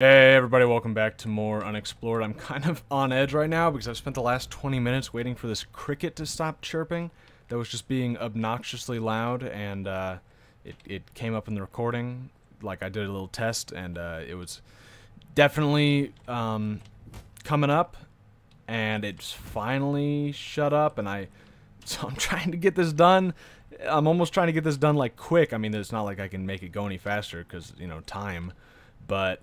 Hey everybody, welcome back to more Unexplored. I'm kind of on edge right now because I've spent the last 20 minutes waiting for this cricket to stop chirping that was just being obnoxiously loud and uh, it, it came up in the recording like I did a little test and uh, it was definitely um, coming up and it's finally shut up and I so I'm trying to get this done I'm almost trying to get this done like quick I mean it's not like I can make it go any faster because you know time but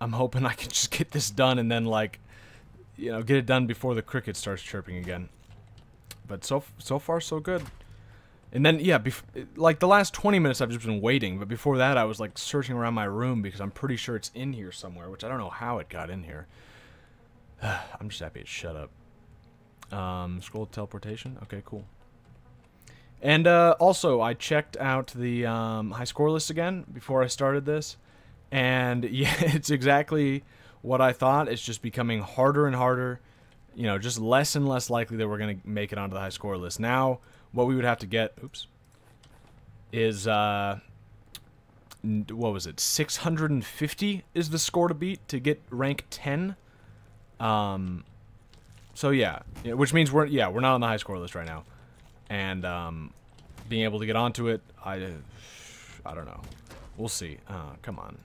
I'm hoping I can just get this done and then like, you know, get it done before the cricket starts chirping again. But so so far so good. And then yeah, like the last 20 minutes I've just been waiting, but before that I was like searching around my room because I'm pretty sure it's in here somewhere, which I don't know how it got in here. I'm just happy it shut up. Um, scroll teleportation. Okay, cool. And uh, also, I checked out the um, high score list again before I started this. And yeah, it's exactly what I thought. It's just becoming harder and harder. You know, just less and less likely that we're going to make it onto the high score list. Now, what we would have to get, oops, is, uh, what was it, 650 is the score to beat to get rank 10. Um, so yeah, which means we're, yeah, we're not on the high score list right now. And, um, being able to get onto it, I, I don't know. We'll see. Uh, come on.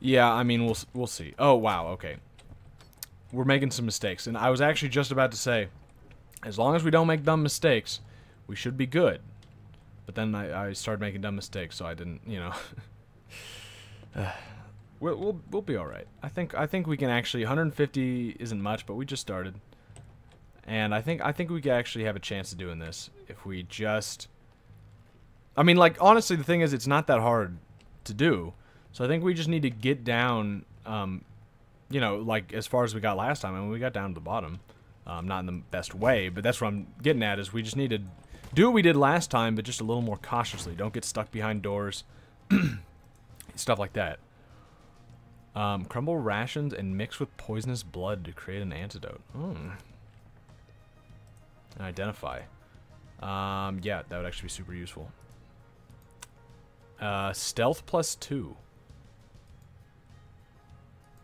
Yeah, I mean, we'll we'll see. Oh, wow, okay. We're making some mistakes. And I was actually just about to say, as long as we don't make dumb mistakes, we should be good. But then I, I started making dumb mistakes, so I didn't, you know. we'll, we'll, we'll be alright. I think I think we can actually, 150 isn't much, but we just started. And I think I think we could actually have a chance of doing this if we just... I mean, like, honestly, the thing is, it's not that hard to do. So I think we just need to get down, um, you know, like as far as we got last time. I mean, we got down to the bottom. Um, not in the best way, but that's what I'm getting at is we just need to do what we did last time, but just a little more cautiously. Don't get stuck behind doors. Stuff like that. Um, crumble rations and mix with poisonous blood to create an antidote. Hmm. Identify. Um, yeah, that would actually be super useful. Uh, stealth plus two.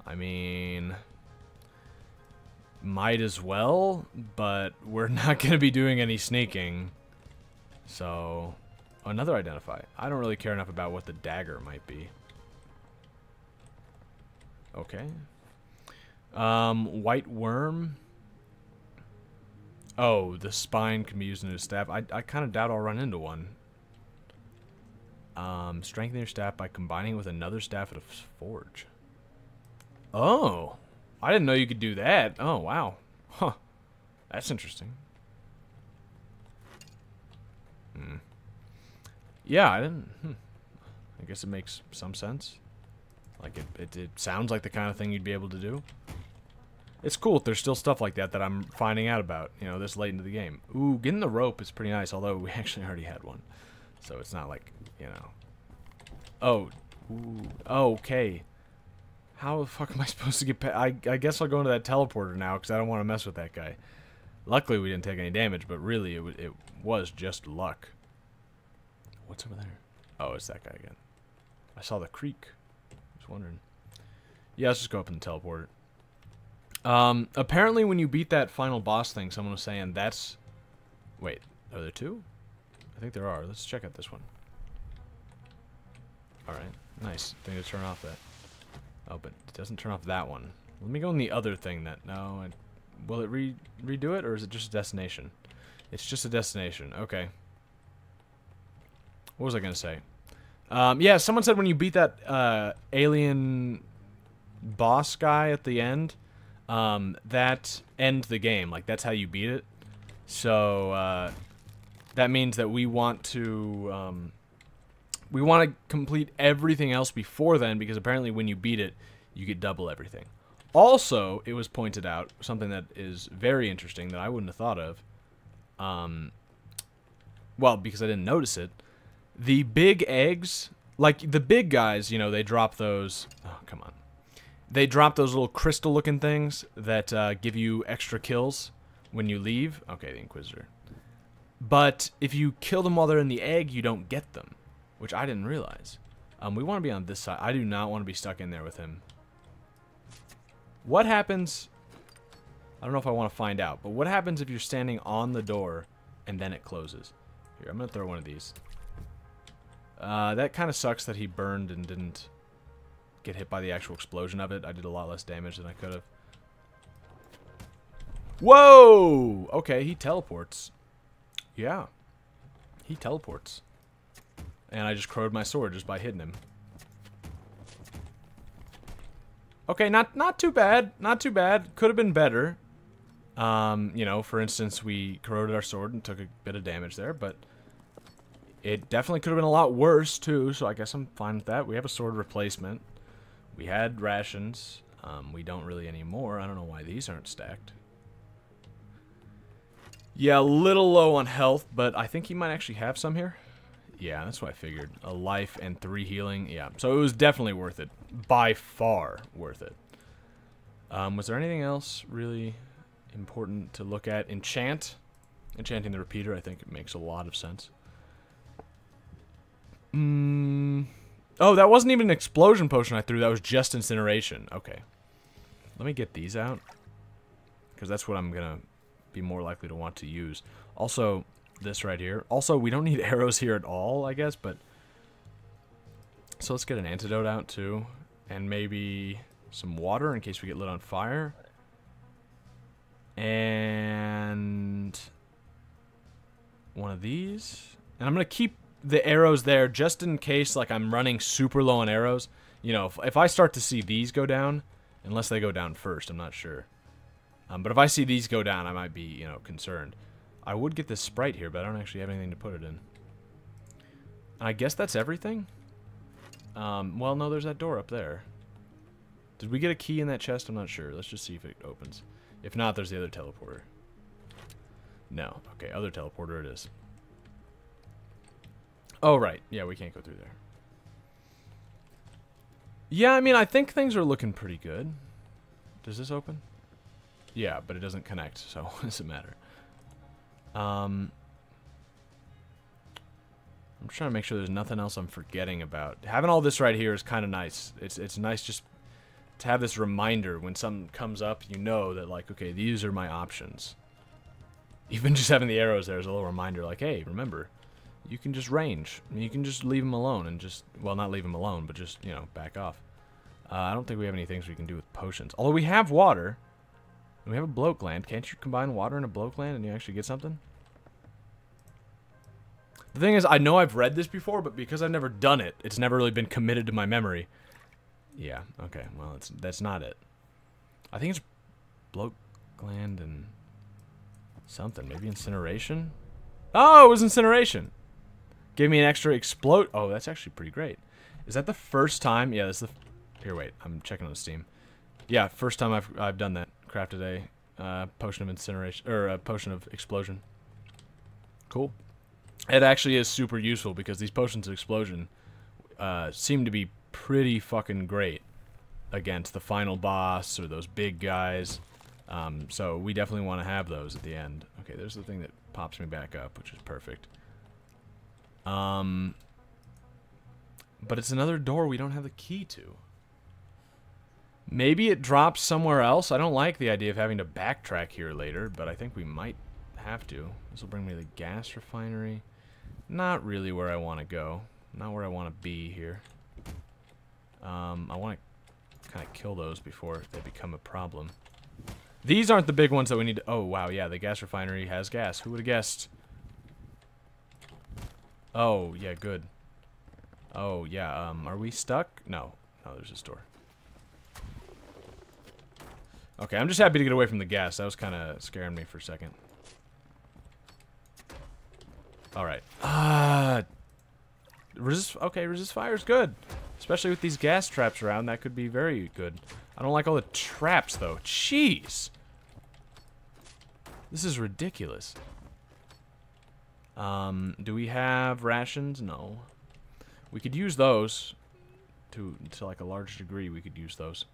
I mean, might as well, but we're not going to be doing any sneaking. So, another identify. I don't really care enough about what the dagger might be. Okay. Um, white worm. Oh, the spine can be used in a staff. I, I kind of doubt I'll run into one. Um, strengthen your staff by combining it with another staff at a forge. Oh. I didn't know you could do that. Oh, wow. Huh. That's interesting. Hmm. Yeah, I didn't... Hmm. I guess it makes some sense. Like, it, it, it sounds like the kind of thing you'd be able to do. It's cool if there's still stuff like that that I'm finding out about, you know, this late into the game. Ooh, getting the rope is pretty nice, although we actually already had one. So it's not like, you know... Oh. Ooh. Okay. How the fuck am I supposed to get past? I, I guess I'll go into that teleporter now because I don't want to mess with that guy. Luckily, we didn't take any damage, but really, it, it was just luck. What's over there? Oh, it's that guy again. I saw the creek. I was wondering. Yeah, let's just go up in the teleporter. Um, apparently, when you beat that final boss thing, someone was saying that's... Wait, are there two? I think there are. Let's check out this one. Alright, nice. Thing to turn off that. Oh, but it doesn't turn off that one. Let me go on the other thing that... No, will it re redo it, or is it just a destination? It's just a destination. Okay. What was I going to say? Um, yeah, someone said when you beat that uh, alien boss guy at the end, um, that ends the game. Like, that's how you beat it. So, uh, that means that we want to... Um, we want to complete everything else before then because apparently when you beat it, you get double everything. Also, it was pointed out something that is very interesting that I wouldn't have thought of. Um, well, because I didn't notice it. The big eggs, like the big guys, you know, they drop those. Oh, come on. They drop those little crystal-looking things that uh, give you extra kills when you leave. Okay, the Inquisitor. But if you kill them while they're in the egg, you don't get them which I didn't realize. Um, we want to be on this side. I do not want to be stuck in there with him. What happens... I don't know if I want to find out, but what happens if you're standing on the door and then it closes? Here, I'm going to throw one of these. Uh, that kind of sucks that he burned and didn't get hit by the actual explosion of it. I did a lot less damage than I could have. Whoa! Okay, he teleports. Yeah. He teleports. And I just crowed my sword just by hitting him. Okay, not not too bad. Not too bad. Could have been better. Um, you know, for instance, we corroded our sword and took a bit of damage there, but it definitely could have been a lot worse, too, so I guess I'm fine with that. We have a sword replacement. We had rations. Um, we don't really anymore. I don't know why these aren't stacked. Yeah, a little low on health, but I think he might actually have some here. Yeah, that's what I figured. A life and three healing. Yeah, so it was definitely worth it. By far worth it. Um, was there anything else really important to look at? Enchant. Enchanting the repeater, I think it makes a lot of sense. Mm. Oh, that wasn't even an explosion potion I threw. That was just incineration. Okay. Let me get these out. Because that's what I'm going to be more likely to want to use. Also, this right here. Also, we don't need arrows here at all, I guess, but... So let's get an antidote out, too. And maybe some water in case we get lit on fire. And... One of these. And I'm going to keep the arrows there just in case, like, I'm running super low on arrows. You know, if, if I start to see these go down, unless they go down first, I'm not sure. Um, but if I see these go down, I might be, you know, concerned. I would get this sprite here, but I don't actually have anything to put it in. I guess that's everything? Um, well, no, there's that door up there. Did we get a key in that chest? I'm not sure. Let's just see if it opens. If not, there's the other teleporter. No. Okay, other teleporter it is. Oh, right. Yeah, we can't go through there. Yeah, I mean, I think things are looking pretty good. Does this open? Yeah, but it doesn't connect, so it matter? Um, I'm trying to make sure there's nothing else I'm forgetting about. Having all this right here is kind of nice. It's it's nice just to have this reminder when something comes up, you know that like, okay, these are my options. Even just having the arrows there is a little reminder like, hey, remember, you can just range. You can just leave them alone and just, well, not leave them alone, but just, you know, back off. Uh, I don't think we have any things we can do with potions. Although we have water. We have a bloat gland. Can't you combine water and a bloat gland and you actually get something? The thing is, I know I've read this before, but because I've never done it, it's never really been committed to my memory. Yeah, okay, well, it's, that's not it. I think it's bloat gland and something. Maybe incineration? Oh, it was incineration. Give me an extra explode. Oh, that's actually pretty great. Is that the first time? Yeah, that's the... Here, wait. I'm checking on Steam. Yeah, first time I've, I've done that crafted a uh, potion of incineration or a potion of explosion. Cool. It actually is super useful because these potions of explosion uh, seem to be pretty fucking great against the final boss or those big guys. Um, so we definitely want to have those at the end. Okay, there's the thing that pops me back up, which is perfect. Um, but it's another door we don't have the key to. Maybe it drops somewhere else. I don't like the idea of having to backtrack here later, but I think we might have to. This will bring me to the gas refinery. Not really where I want to go. Not where I want to be here. Um, I want to kind of kill those before they become a problem. These aren't the big ones that we need to... Oh, wow, yeah, the gas refinery has gas. Who would have guessed? Oh, yeah, good. Oh, yeah, um, are we stuck? No. No, there's this door. Okay, I'm just happy to get away from the gas. That was kind of scaring me for a second. Alright. Uh, resist. Okay, resist fire is good. Especially with these gas traps around, that could be very good. I don't like all the traps, though. Jeez. This is ridiculous. Um, do we have rations? No. We could use those. To, to like a large degree, we could use those.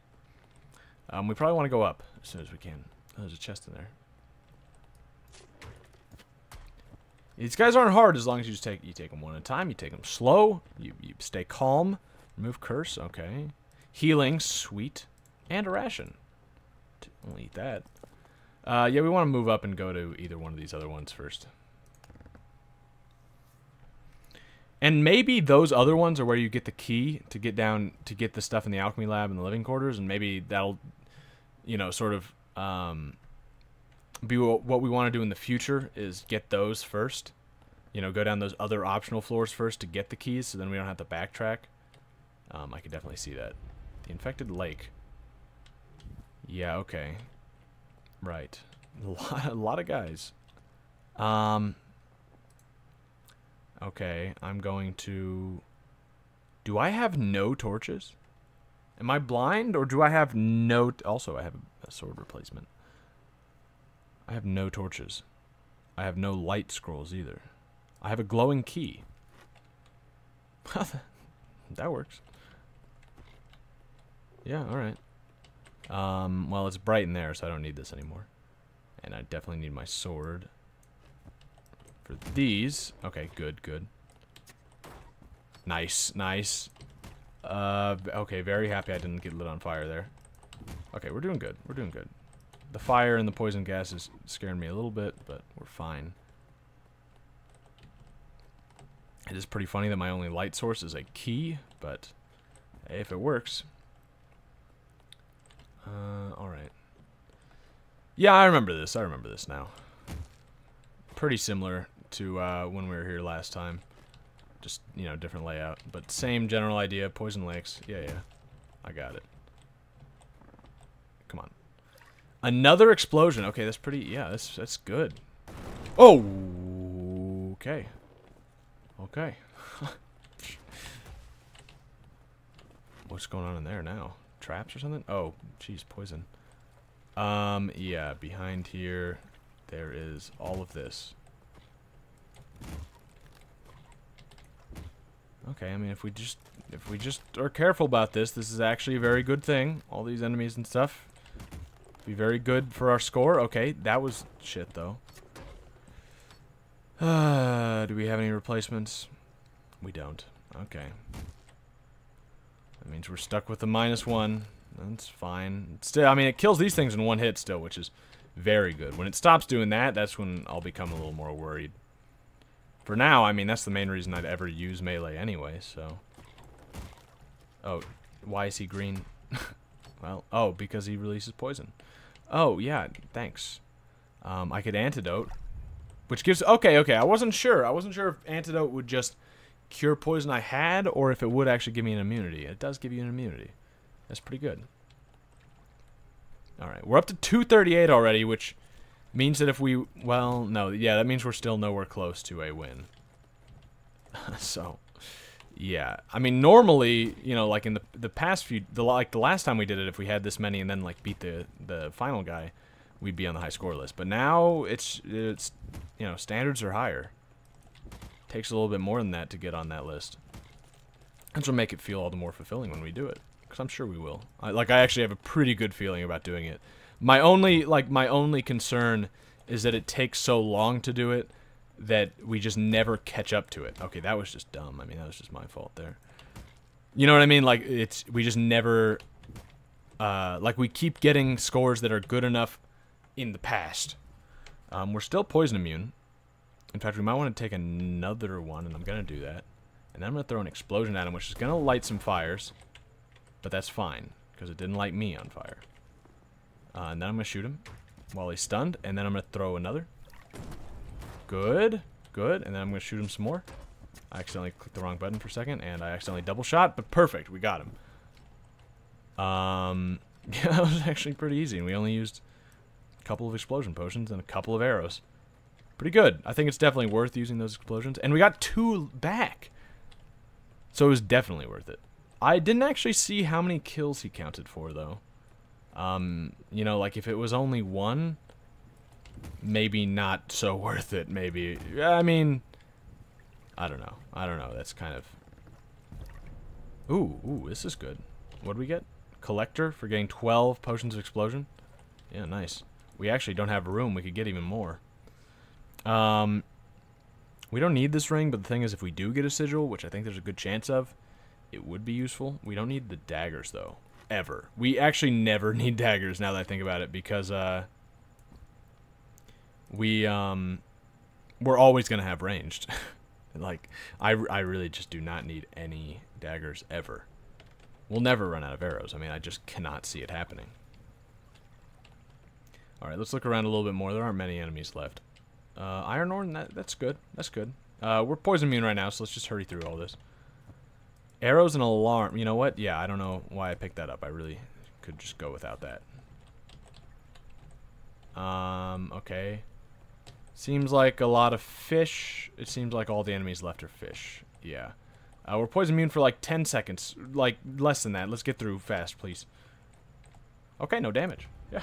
Um, we probably want to go up as soon as we can. Oh, there's a chest in there. These guys aren't hard as long as you just take you take them one at a time. You take them slow. You you stay calm. Remove curse, okay. Healing, sweet. And a ration. We'll eat that. Uh, yeah, we want to move up and go to either one of these other ones first. And maybe those other ones are where you get the key to get down to get the stuff in the alchemy lab and the living quarters, and maybe that'll, you know, sort of um, be what we want to do in the future is get those first. You know, go down those other optional floors first to get the keys, so then we don't have to backtrack. Um, I could definitely see that. The infected lake. Yeah, okay. Right. A lot, a lot of guys. Um. Okay, I'm going to... Do I have no torches? Am I blind, or do I have no... Also, I have a sword replacement. I have no torches. I have no light scrolls either. I have a glowing key. that works. Yeah, alright. Um, well, it's bright in there, so I don't need this anymore. And I definitely need my sword. For these... Okay, good, good. Nice, nice. Uh, okay, very happy I didn't get lit on fire there. Okay, we're doing good. We're doing good. The fire and the poison gas is scaring me a little bit, but we're fine. It is pretty funny that my only light source is a key, but hey, if it works. Uh, alright. Yeah, I remember this. I remember this now. Pretty similar to uh, when we were here last time. Just, you know, different layout. But same general idea. Poison lakes. Yeah, yeah. I got it. Come on. Another explosion. Okay, that's pretty... Yeah, that's, that's good. Oh! Okay. Okay. What's going on in there now? Traps or something? Oh, jeez, poison. Um, yeah, behind here, there is all of this. Okay, I mean, if we just if we just are careful about this, this is actually a very good thing. All these enemies and stuff. Be very good for our score. Okay, that was shit, though. Uh, do we have any replacements? We don't. Okay. That means we're stuck with the minus one. That's fine. Still, I mean, it kills these things in one hit still, which is very good. When it stops doing that, that's when I'll become a little more worried. For now, I mean, that's the main reason I'd ever use melee anyway, so... Oh, why is he green? well, oh, because he releases poison. Oh, yeah, thanks. Um, I could antidote, which gives... Okay, okay, I wasn't sure. I wasn't sure if antidote would just cure poison I had, or if it would actually give me an immunity. It does give you an immunity. That's pretty good. Alright, we're up to 238 already, which means that if we... Well, no, yeah, that means we're still nowhere close to a win. so, yeah. I mean, normally, you know, like in the the past few... The, like the last time we did it, if we had this many and then, like, beat the, the final guy, we'd be on the high score list. But now, it's, it's you know, standards are higher. Takes a little bit more than that to get on that list. Which will make it feel all the more fulfilling when we do it. Because I'm sure we will. I, like, I actually have a pretty good feeling about doing it. My only, like, my only concern is that it takes so long to do it that we just never catch up to it. Okay, that was just dumb. I mean, that was just my fault there. You know what I mean? Like, it's, we just never, uh, like, we keep getting scores that are good enough in the past. Um, we're still poison immune. In fact, we might want to take another one, and I'm going to do that. And then I'm going to throw an explosion at him, which is going to light some fires. But that's fine, because it didn't light me on fire. Uh, and then I'm going to shoot him while he's stunned, and then I'm going to throw another. Good, good, and then I'm going to shoot him some more. I accidentally clicked the wrong button for a second, and I accidentally double shot, but perfect, we got him. Um, yeah, that was actually pretty easy, and we only used a couple of explosion potions and a couple of arrows. Pretty good. I think it's definitely worth using those explosions, and we got two back. So it was definitely worth it. I didn't actually see how many kills he counted for, though. Um, you know, like if it was only one, maybe not so worth it, maybe. I mean, I don't know. I don't know. That's kind of... Ooh, ooh, this is good. What do we get? Collector for getting 12 potions of explosion? Yeah, nice. We actually don't have room. We could get even more. Um, we don't need this ring, but the thing is, if we do get a sigil, which I think there's a good chance of, it would be useful. We don't need the daggers, though. Ever. We actually never need daggers, now that I think about it, because, uh... We, um... We're always going to have ranged. like, I, I really just do not need any daggers, ever. We'll never run out of arrows. I mean, I just cannot see it happening. Alright, let's look around a little bit more. There aren't many enemies left. Uh, Iron Ore, that, that's good. That's good. Uh, we're poison immune right now, so let's just hurry through all this. Arrows and alarm. You know what? Yeah, I don't know why I picked that up. I really could just go without that. Um, okay. Seems like a lot of fish. It seems like all the enemies left are fish. Yeah. Uh, we're poison immune for like 10 seconds. Like, less than that. Let's get through fast, please. Okay, no damage. Yeah.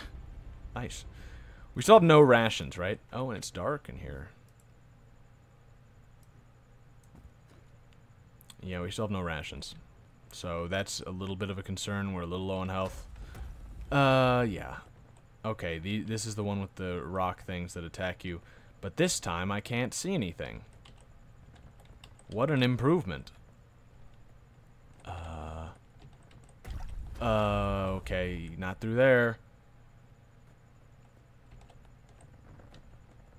Nice. We still have no rations, right? Oh, and it's dark in here. Yeah, we still have no rations. So that's a little bit of a concern. We're a little low on health. Uh, yeah. Okay, the, this is the one with the rock things that attack you. But this time, I can't see anything. What an improvement. Uh, uh, okay, not through there.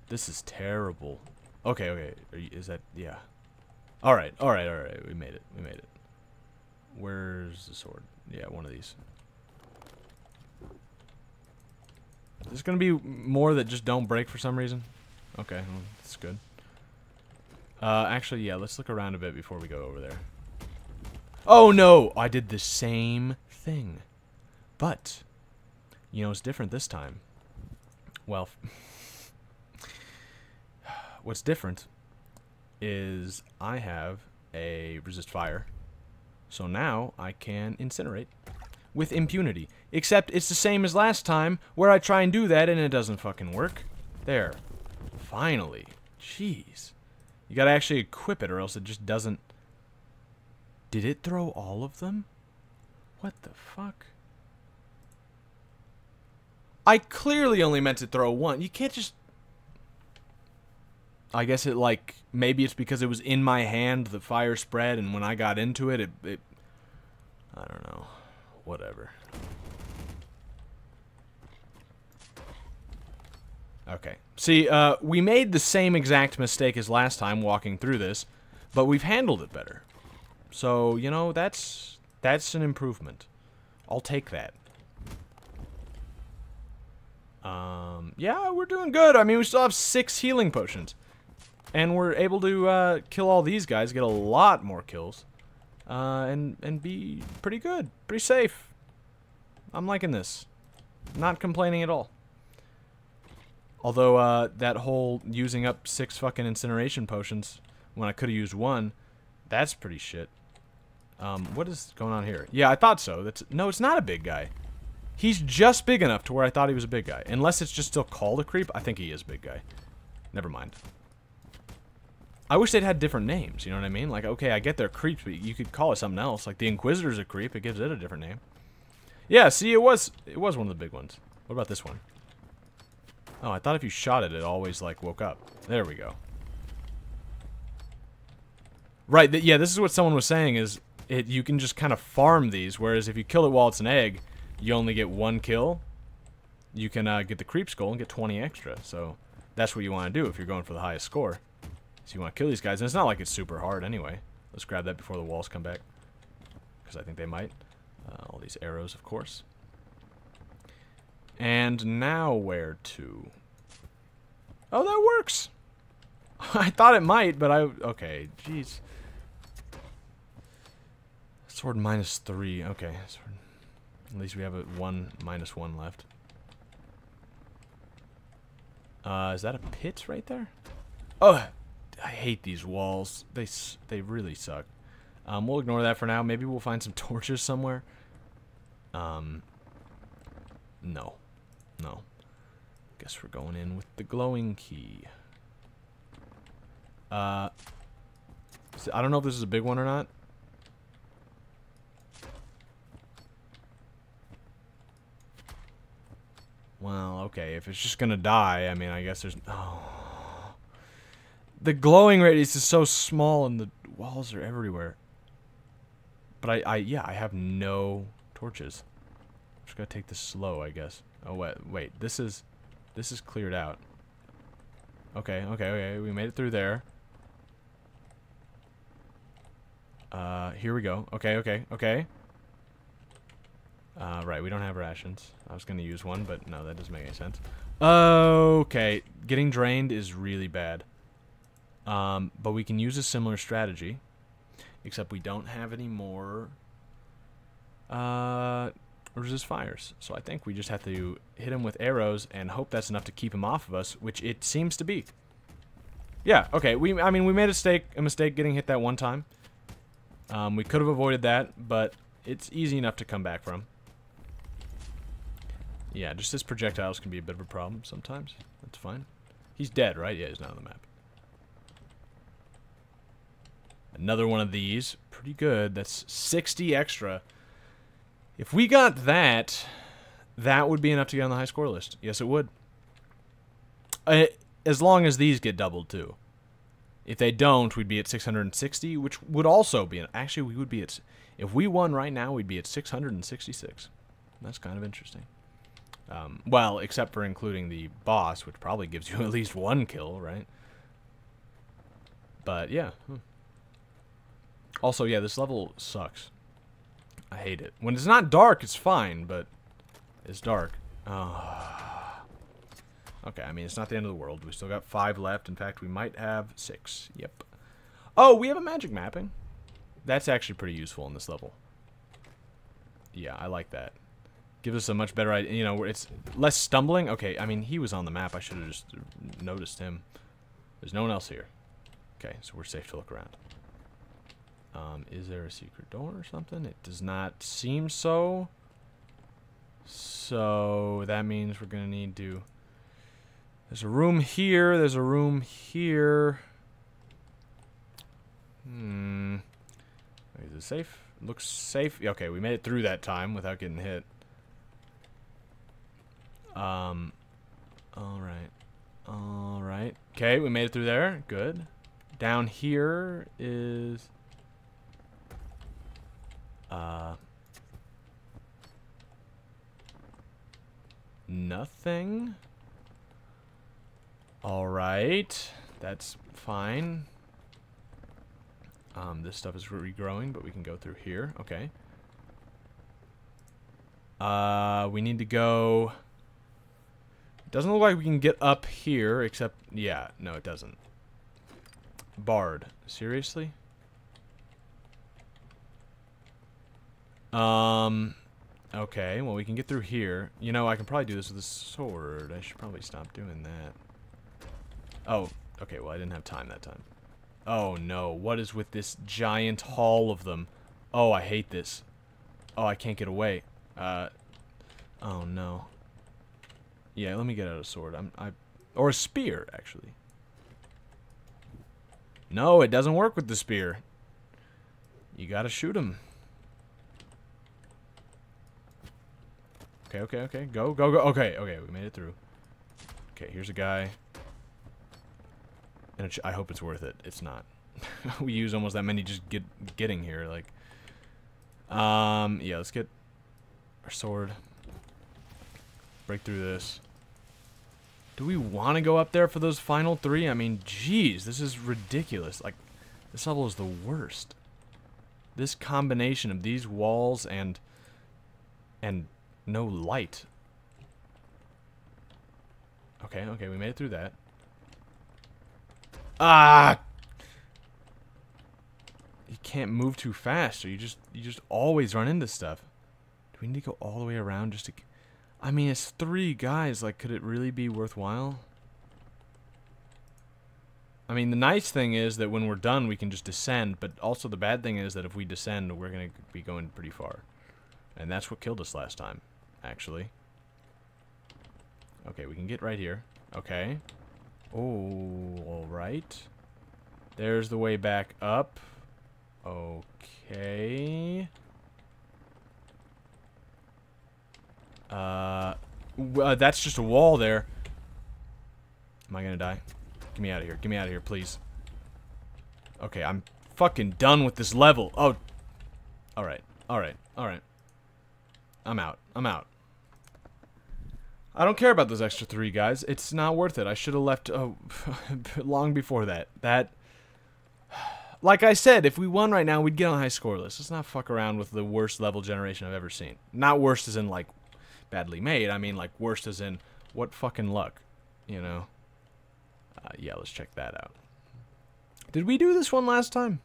This is terrible. Okay, okay, you, is that, yeah. Alright, alright, alright, we made it, we made it. Where's the sword? Yeah, one of these. There's gonna be more that just don't break for some reason. Okay, well, that's good. Uh, actually, yeah, let's look around a bit before we go over there. Oh no! I did the same thing. But, you know, it's different this time. Well, what's different is I have a resist fire. So now I can incinerate with impunity. Except it's the same as last time where I try and do that and it doesn't fucking work. There. Finally. Jeez. You gotta actually equip it or else it just doesn't... Did it throw all of them? What the fuck? I clearly only meant to throw one. You can't just I guess it like maybe it's because it was in my hand the fire spread and when I got into it it, it I don't know whatever. Okay. See uh, we made the same exact mistake as last time walking through this but we've handled it better. So you know that's that's an improvement. I'll take that. Um yeah we're doing good. I mean we still have six healing potions and we're able to uh, kill all these guys, get a lot more kills, uh, and and be pretty good, pretty safe. I'm liking this. Not complaining at all. Although uh, that whole using up six fucking incineration potions when I could have used one, that's pretty shit. Um, what is going on here? Yeah, I thought so. That's no, it's not a big guy. He's just big enough to where I thought he was a big guy. Unless it's just still called a creep, I think he is big guy. Never mind. I wish they'd had different names, you know what I mean? Like, okay, I get they're creeps, but you could call it something else. Like, the Inquisitor's a creep, it gives it a different name. Yeah, see, it was it was one of the big ones. What about this one? Oh, I thought if you shot it, it always, like, woke up. There we go. Right, th yeah, this is what someone was saying, is it you can just kind of farm these, whereas if you kill it while it's an egg, you only get one kill. You can uh, get the creep skull and get 20 extra, so that's what you want to do if you're going for the highest score. So you want to kill these guys. And it's not like it's super hard anyway. Let's grab that before the walls come back. Because I think they might. Uh, all these arrows, of course. And now where to? Oh, that works! I thought it might, but I... Okay, jeez. Sword minus three. Okay. Sword. At least we have a one minus one left. Uh, is that a pit right there? Oh, I hate these walls. They they really suck. Um, we'll ignore that for now. Maybe we'll find some torches somewhere. Um, no, no. Guess we're going in with the glowing key. Uh, I don't know if this is a big one or not. Well, okay, if it's just gonna die, I mean, I guess there's... Oh the glowing radius is so small and the walls are everywhere. But I, I, yeah, I have no torches. I'm Just gotta take this slow, I guess. Oh, wait, wait. This is, this is cleared out. Okay, okay, okay. We made it through there. Uh, here we go. Okay, okay, okay. Uh, right, we don't have rations. I was gonna use one, but no, that doesn't make any sense. Okay, getting drained is really bad. Um, but we can use a similar strategy. Except we don't have any more uh, resist fires. So I think we just have to hit him with arrows and hope that's enough to keep him off of us, which it seems to be. Yeah, okay. We, I mean, we made a mistake, a mistake getting hit that one time. Um, we could have avoided that, but it's easy enough to come back from. Yeah, just his projectiles can be a bit of a problem sometimes. That's fine. He's dead, right? Yeah, he's not on the map. Another one of these. Pretty good. That's 60 extra. If we got that, that would be enough to get on the high score list. Yes, it would. As long as these get doubled, too. If they don't, we'd be at 660, which would also be... Actually, we would be at... If we won right now, we'd be at 666. That's kind of interesting. Um, well, except for including the boss, which probably gives you at least one kill, right? But, yeah. Hmm. Also, yeah, this level sucks. I hate it. When it's not dark, it's fine, but it's dark. Oh. Okay, I mean, it's not the end of the world. We still got five left. In fact, we might have six. Yep. Oh, we have a magic mapping. That's actually pretty useful in this level. Yeah, I like that. Gives us a much better idea. You know, it's less stumbling. Okay, I mean, he was on the map. I should have just noticed him. There's no one else here. Okay, so we're safe to look around. Um, is there a secret door or something? It does not seem so. So that means we're going to need to... There's a room here. There's a room here. Hmm. Is it safe? Looks safe. Okay, we made it through that time without getting hit. Um. Alright. Alright. Okay, we made it through there. Good. Down here is... Uh, nothing. Alright. That's fine. Um, this stuff is regrowing, but we can go through here. Okay. Uh, we need to go... Doesn't look like we can get up here, except... Yeah, no, it doesn't. Barred. Seriously? Um, okay, well, we can get through here. You know, I can probably do this with a sword. I should probably stop doing that. Oh, okay, well, I didn't have time that time. Oh, no. What is with this giant haul of them? Oh, I hate this. Oh, I can't get away. Uh, oh, no. Yeah, let me get out a sword. I'm, I, or a spear, actually. No, it doesn't work with the spear. You gotta shoot him. Okay, okay, okay. Go, go, go. Okay, okay. We made it through. Okay, here's a guy. And I hope it's worth it. It's not. we use almost that many just get getting here. Like, um, yeah. Let's get our sword. Break through this. Do we want to go up there for those final three? I mean, jeez, this is ridiculous. Like, this level is the worst. This combination of these walls and and no light. Okay, okay, we made it through that. Ah! You can't move too fast, or you just you just always run into stuff. Do we need to go all the way around just to... I mean, it's three guys. Like, could it really be worthwhile? I mean, the nice thing is that when we're done, we can just descend. But also the bad thing is that if we descend, we're going to be going pretty far. And that's what killed us last time actually. Okay, we can get right here. Okay. Oh, alright. There's the way back up. Okay. Uh, uh, that's just a wall there. Am I gonna die? Get me out of here. Get me out of here, please. Okay, I'm fucking done with this level. Oh. Alright, alright, alright. I'm out. I'm out. I don't care about those extra three guys. It's not worth it. I should have left uh, long before that. That, like I said, if we won right now, we'd get on high score list. Let's not fuck around with the worst level generation I've ever seen. Not worst as in like badly made. I mean like worst as in what fucking luck, you know. Uh, yeah, let's check that out. Did we do this one last time?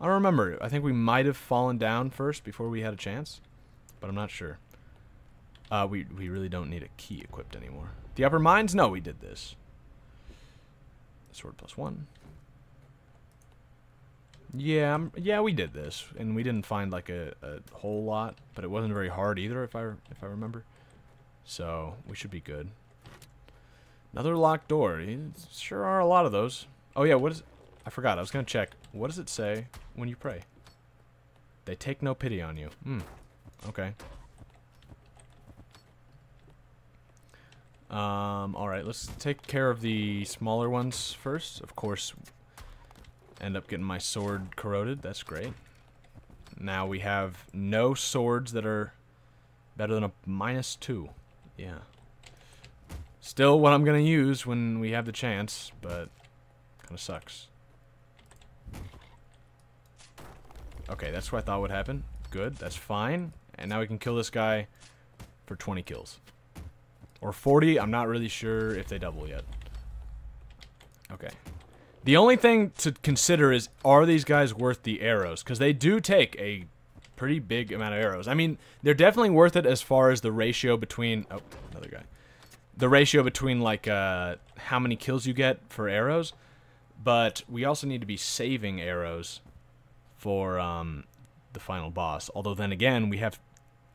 I don't remember. I think we might have fallen down first before we had a chance, but I'm not sure. Uh, we, we really don't need a key equipped anymore. The upper mines? No, we did this. Sword plus one. Yeah, yeah, we did this, and we didn't find like a, a whole lot, but it wasn't very hard either, if I if I remember. So we should be good. Another locked door. Sure are a lot of those. Oh yeah, what is? I forgot. I was gonna check. What does it say when you pray? They take no pity on you. Hmm. Okay. Um, alright, let's take care of the smaller ones first. Of course, end up getting my sword corroded. That's great. Now we have no swords that are better than a minus two. Yeah. Still what I'm going to use when we have the chance, but kind of sucks. Okay, that's what I thought would happen. Good, that's fine. And now we can kill this guy for 20 kills. Or 40, I'm not really sure if they double yet. Okay. The only thing to consider is, are these guys worth the arrows? Because they do take a pretty big amount of arrows. I mean, they're definitely worth it as far as the ratio between... Oh, another guy. The ratio between, like, uh, how many kills you get for arrows. But we also need to be saving arrows for um, the final boss. Although then again, we have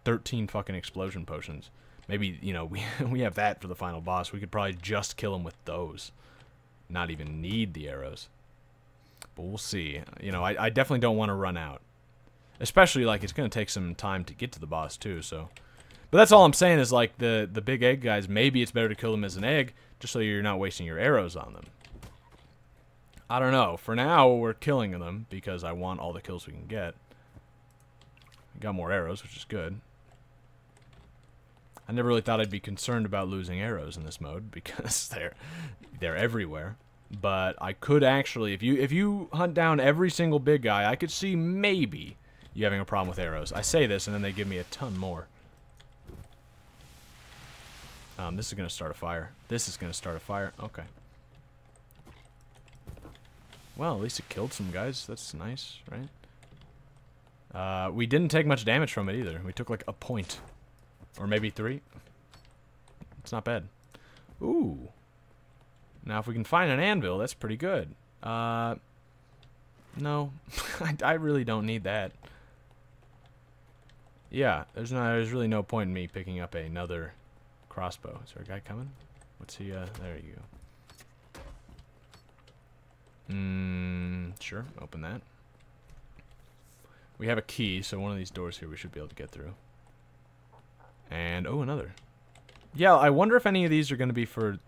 13 fucking explosion potions. Maybe, you know, we, we have that for the final boss. We could probably just kill him with those. Not even need the arrows. But we'll see. You know, I, I definitely don't want to run out. Especially, like, it's going to take some time to get to the boss, too, so... But that's all I'm saying is, like, the, the big egg guys, maybe it's better to kill them as an egg, just so you're not wasting your arrows on them. I don't know. For now, we're killing them, because I want all the kills we can get. Got more arrows, which is good. I never really thought I'd be concerned about losing arrows in this mode because they're they're everywhere. But I could actually, if you if you hunt down every single big guy, I could see maybe you having a problem with arrows. I say this, and then they give me a ton more. Um, this is going to start a fire. This is going to start a fire. Okay. Well, at least it killed some guys. That's nice, right? Uh, we didn't take much damage from it either. We took like a point. Or maybe three. It's not bad. Ooh. Now, if we can find an anvil, that's pretty good. Uh, no. I, I really don't need that. Yeah, there's no, there's really no point in me picking up another crossbow. Is there a guy coming? What's he, uh, there you go. Hmm, sure, open that. We have a key, so one of these doors here we should be able to get through. And, oh, another. Yeah, I wonder if any of these are going to be for...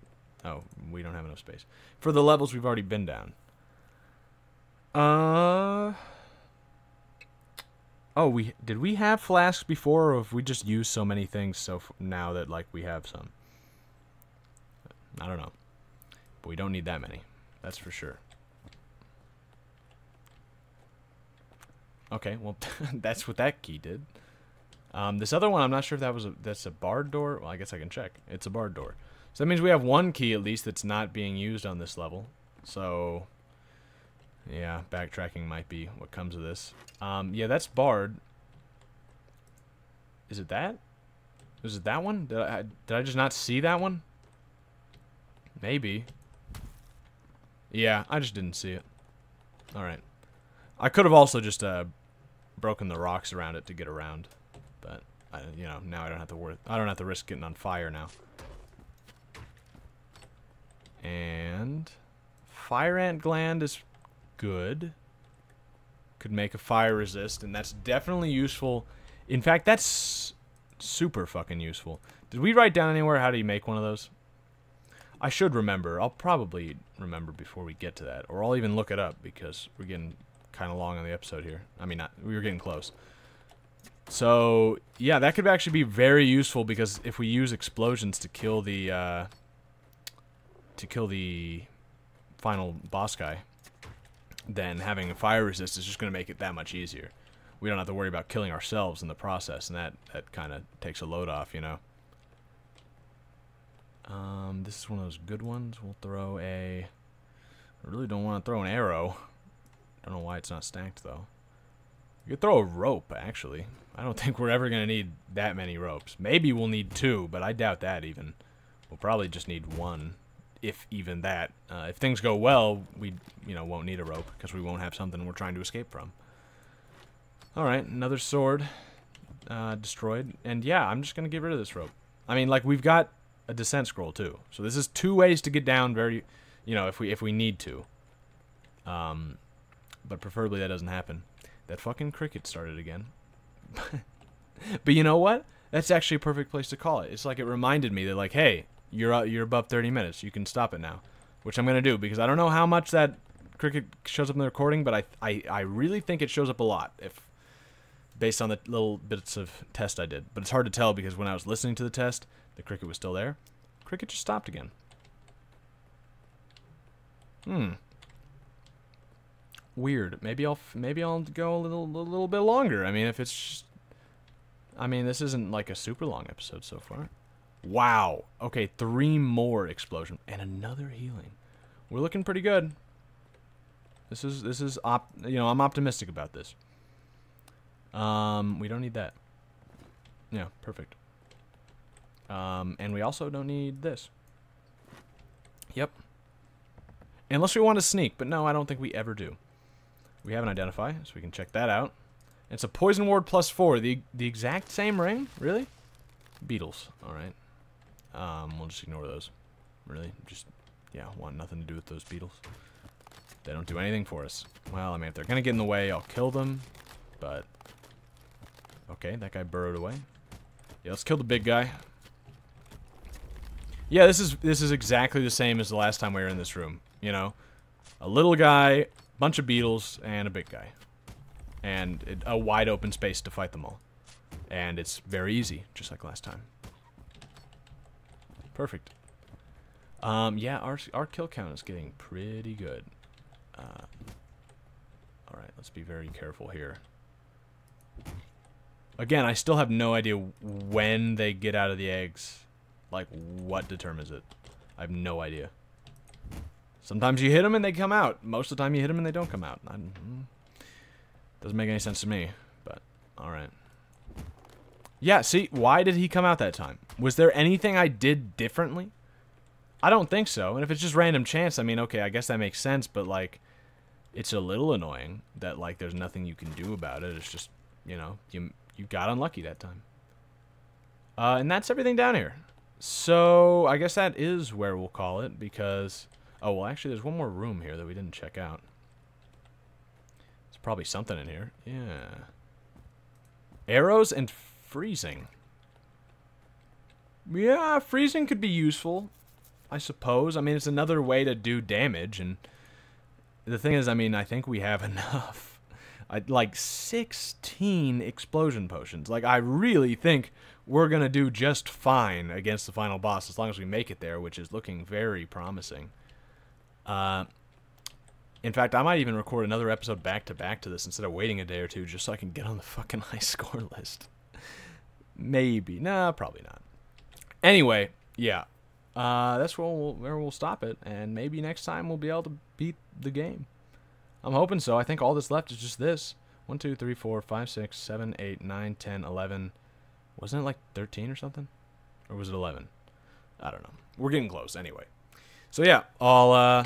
Oh, we don't have enough space. For the levels we've already been down. Uh... Oh, we did we have flasks before, or have we just used so many things so now that, like, we have some? I don't know. But we don't need that many. That's for sure. Okay, well, that's what that key did. Um, this other one, I'm not sure if that was a, that's a barred door. Well, I guess I can check. It's a barred door. So that means we have one key at least that's not being used on this level. So, yeah, backtracking might be what comes of this. Um, yeah, that's barred. Is it that? Is it that one? Did I, did I just not see that one? Maybe. Yeah, I just didn't see it. Alright. I could have also just uh, broken the rocks around it to get around. But, I, you know, now I don't have to worry. I don't have to risk getting on fire now. And fire ant gland is good. Could make a fire resist, and that's definitely useful. In fact, that's super fucking useful. Did we write down anywhere how do you make one of those? I should remember. I'll probably remember before we get to that. Or I'll even look it up because we're getting kind of long on the episode here. I mean, not, we were getting close. So, yeah, that could actually be very useful because if we use explosions to kill the, uh, to kill the final boss guy, then having a fire resist is just going to make it that much easier. We don't have to worry about killing ourselves in the process, and that, that kind of takes a load off, you know? Um, this is one of those good ones. We'll throw a... I really don't want to throw an arrow. I don't know why it's not stacked, though. You could throw a rope, actually. I don't think we're ever going to need that many ropes. Maybe we'll need two, but I doubt that even. We'll probably just need one, if even that. Uh, if things go well, we you know won't need a rope, because we won't have something we're trying to escape from. Alright, another sword uh, destroyed. And yeah, I'm just going to get rid of this rope. I mean, like, we've got a descent scroll, too. So this is two ways to get down very, you know, if we if we need to. Um, but preferably that doesn't happen. That fucking cricket started again. but you know what? That's actually a perfect place to call it. It's like it reminded me that like, hey, you're uh, you're above 30 minutes. You can stop it now, which I'm gonna do because I don't know how much that cricket shows up in the recording, but I I I really think it shows up a lot if based on the little bits of test I did. But it's hard to tell because when I was listening to the test, the cricket was still there. Cricket just stopped again. Hmm weird. Maybe I'll maybe I'll go a little a little bit longer. I mean, if it's just, I mean, this isn't like a super long episode so far. Wow. Okay, three more explosion and another healing. We're looking pretty good. This is this is op you know, I'm optimistic about this. Um, we don't need that. Yeah, perfect. Um, and we also don't need this. Yep. Unless we want to sneak, but no, I don't think we ever do. We have an identify, so we can check that out. It's a poison ward plus four. The the exact same ring? Really? Beetles. Alright. Um, we'll just ignore those. Really? Just, yeah, want nothing to do with those beetles. They don't do anything for us. Well, I mean, if they're gonna get in the way, I'll kill them. But, okay, that guy burrowed away. Yeah, let's kill the big guy. Yeah, this is this is exactly the same as the last time we were in this room. You know, a little guy bunch of beetles and a big guy. And it, a wide open space to fight them all. And it's very easy, just like last time. Perfect. Um, yeah, our, our kill count is getting pretty good. Uh, Alright, let's be very careful here. Again, I still have no idea when they get out of the eggs. Like, what determines it. I have no idea. Sometimes you hit them and they come out. Most of the time you hit them and they don't come out. Mm, doesn't make any sense to me, but alright. Yeah, see, why did he come out that time? Was there anything I did differently? I don't think so. And if it's just random chance, I mean, okay, I guess that makes sense, but like, it's a little annoying that like there's nothing you can do about it. It's just, you know, you you got unlucky that time. Uh, and that's everything down here. So I guess that is where we'll call it because Oh, well, actually, there's one more room here that we didn't check out. There's probably something in here. Yeah. Arrows and freezing. Yeah, freezing could be useful, I suppose. I mean, it's another way to do damage, and the thing is, I mean, I think we have enough. I, like 16 explosion potions. Like, I really think we're going to do just fine against the final boss as long as we make it there, which is looking very promising. Uh, in fact, I might even record another episode back to back to this instead of waiting a day or two just so I can get on the fucking high score list. Maybe. Nah, probably not. Anyway, yeah. Uh, that's where we'll, where we'll stop it, and maybe next time we'll be able to beat the game. I'm hoping so. I think all that's left is just this. 1, 2, 3, 4, 5, 6, 7, 8, 9, 10, 11. Wasn't it like 13 or something? Or was it 11? I don't know. We're getting close anyway. So yeah, I'll, uh,